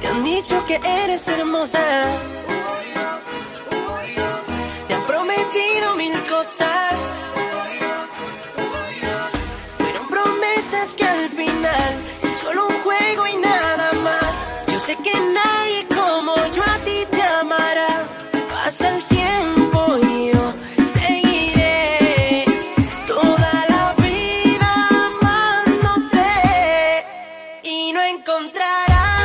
Te han dicho que eres hermosa. Te han prometido mil cosas. Fueron promesas que al final es solo un juego y nada más. Yo sé que nadie como yo a ti te amará. Pasa el tiempo y yo seguiré toda la vida amándote y no encontrarás.